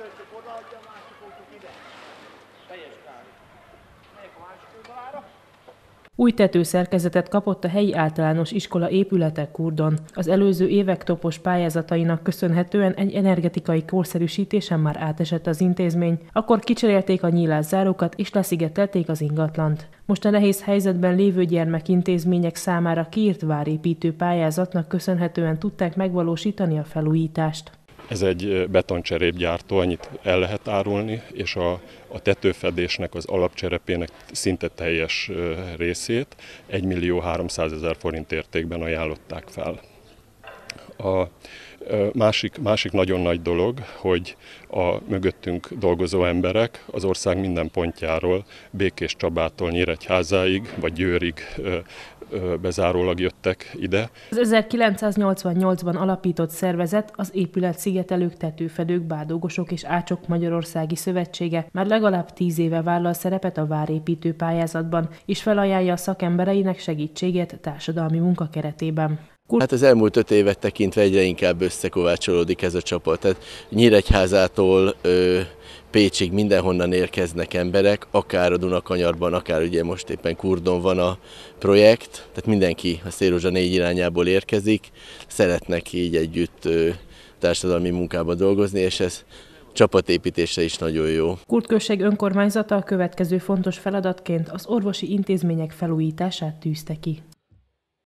költök odaadja, a másik költök ide. Teljes kár. Melyik a másik oldalára? Új tetőszerkezetet kapott a helyi általános iskola épülete Kurdon. Az előző évek topos pályázatainak köszönhetően egy energetikai korszerűsítésen már átesett az intézmény, akkor kicserélték a nyílás zárókat és leszigetelték az ingatlant. Most a nehéz helyzetben lévő gyermekintézmények számára kiírt várépítő pályázatnak köszönhetően tudták megvalósítani a felújítást. Ez egy betoncserépgyártó, annyit el lehet árulni, és a, a tetőfedésnek, az alapcserepének szinte teljes részét 1 millió 300 ezer forint értékben ajánlották fel. A másik, másik nagyon nagy dolog, hogy a mögöttünk dolgozó emberek az ország minden pontjáról, Békés Csabától Nyíregyházáig vagy Győrig bezárólag jöttek ide. Az 1988-ban alapított szervezet az épület szigetelők, tetőfedők, bádogosok és ácsok Magyarországi Szövetsége már legalább tíz éve vállal szerepet a várépítő pályázatban, és felajánlja a szakembereinek segítséget társadalmi munka keretében. Hát az elmúlt öt évet tekintve egyre inkább összekovácsolódik ez a csapat. Tehát Nyíregyházától ö, Pécsig mindenhonnan érkeznek emberek, akár a Dunakanyarban, akár ugye most éppen Kurdon van a projekt, tehát mindenki a Szélozsa négy irányából érkezik, szeretnek így együtt ö, társadalmi munkába dolgozni, és ez csapatépítése is nagyon jó. Kurtközség önkormányzata a következő fontos feladatként az orvosi intézmények felújítását tűzte ki.